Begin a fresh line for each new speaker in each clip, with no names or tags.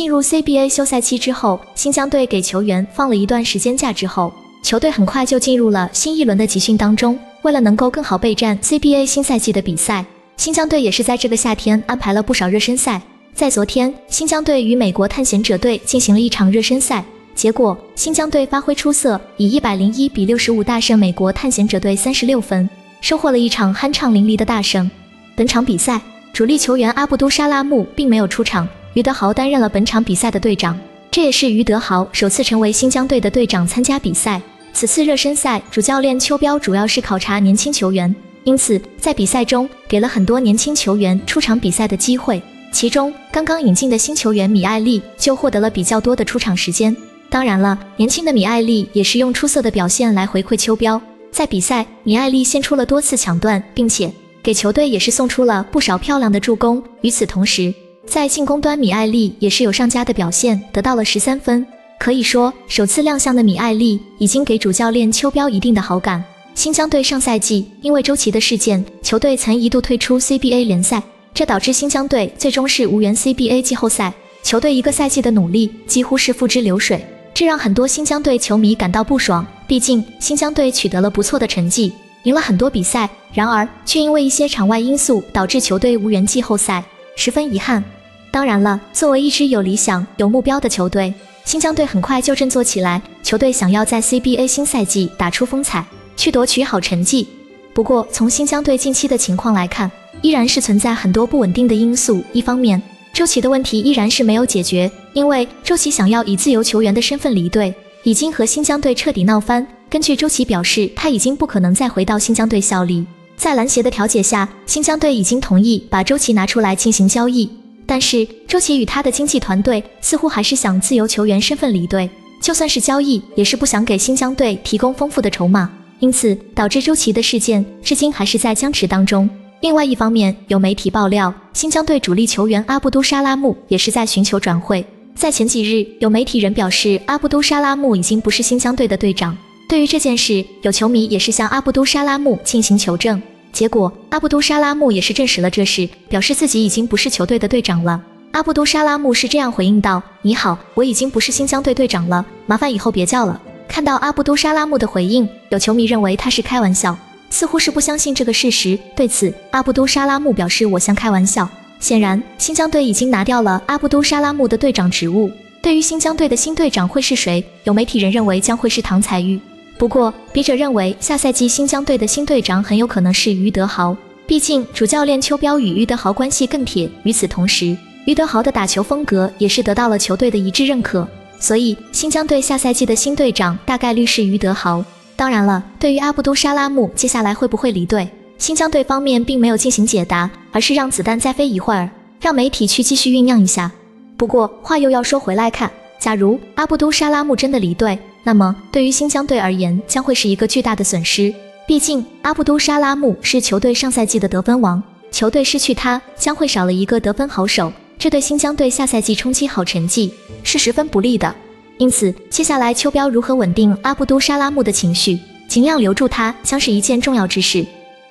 进入 CBA 休赛期之后，新疆队给球员放了一段时间假之后，球队很快就进入了新一轮的集训当中。为了能够更好备战 CBA 新赛季的比赛，新疆队也是在这个夏天安排了不少热身赛。在昨天，新疆队与美国探险者队进行了一场热身赛，结果新疆队发挥出色，以一百零一比六十五大胜美国探险者队三十六分，收获了一场酣畅淋漓的大胜。本场比赛，主力球员阿布都沙拉木并没有出场。于德豪担任了本场比赛的队长，这也是于德豪首次成为新疆队的队长参加比赛。此次热身赛，主教练邱彪主要是考察年轻球员，因此在比赛中给了很多年轻球员出场比赛的机会。其中，刚刚引进的新球员米艾丽就获得了比较多的出场时间。当然了，年轻的米艾丽也是用出色的表现来回馈邱彪。在比赛，米艾丽献出了多次抢断，并且给球队也是送出了不少漂亮的助攻。与此同时，在进攻端，米艾丽也是有上佳的表现，得到了十三分。可以说，首次亮相的米艾丽已经给主教练邱彪一定的好感。新疆队上赛季因为周琦的事件，球队曾一度退出 CBA 联赛，这导致新疆队最终是无缘 CBA 季后赛。球队一个赛季的努力几乎是付之流水，这让很多新疆队球迷感到不爽。毕竟新疆队取得了不错的成绩，赢了很多比赛，然而却因为一些场外因素导致球队无缘季后赛，十分遗憾。当然了，作为一支有理想、有目标的球队，新疆队很快就振作起来。球队想要在 CBA 新赛季打出风采，去夺取好成绩。不过，从新疆队近期的情况来看，依然是存在很多不稳定的因素。一方面，周琦的问题依然是没有解决，因为周琦想要以自由球员的身份离队，已经和新疆队彻底闹翻。根据周琦表示，他已经不可能再回到新疆队效力。在篮协的调解下，新疆队已经同意把周琦拿出来进行交易。但是周琦与他的经纪团队似乎还是想自由球员身份离队，就算是交易，也是不想给新疆队提供丰富的筹码，因此导致周琦的事件至今还是在僵持当中。另外一方面，有媒体爆料，新疆队主力球员阿布都沙拉木也是在寻求转会。在前几日，有媒体人表示阿布都沙拉木已经不是新疆队的队长。对于这件事，有球迷也是向阿布都沙拉木进行求证。结果，阿布都沙拉木也是证实了这事，表示自己已经不是球队的队长了。阿布都沙拉木是这样回应道：“你好，我已经不是新疆队队长了，麻烦以后别叫了。”看到阿布都沙拉木的回应，有球迷认为他是开玩笑，似乎是不相信这个事实。对此，阿布都沙拉木表示：“我像开玩笑。”显然，新疆队已经拿掉了阿布都沙拉木的队长职务。对于新疆队的新队长会是谁，有媒体人认为将会是唐才玉。不过，笔者认为下赛季新疆队的新队长很有可能是于德豪，毕竟主教练邱彪与于德豪关系更铁。与此同时，于德豪的打球风格也是得到了球队的一致认可，所以新疆队下赛季的新队长大概率是于德豪。当然了，对于阿布都沙拉木接下来会不会离队，新疆队方面并没有进行解答，而是让子弹再飞一会儿，让媒体去继续酝酿一下。不过话又要说回来看，假如阿布都沙拉木真的离队，那么，对于新疆队而言，将会是一个巨大的损失。毕竟，阿布都沙拉木是球队上赛季的得分王，球队失去他，将会少了一个得分好手，这对新疆队下赛季冲击好成绩是十分不利的。因此，接下来邱彪如何稳定阿布都沙拉木的情绪，尽量留住他，将是一件重要之事。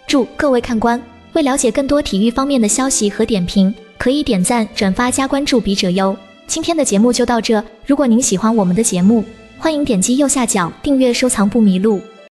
祝各位看官，为了解更多体育方面的消息和点评，可以点赞、转发加关注笔者优。今天的节目就到这，如果您喜欢我们的节目，欢迎点击右下角订阅收藏不迷路。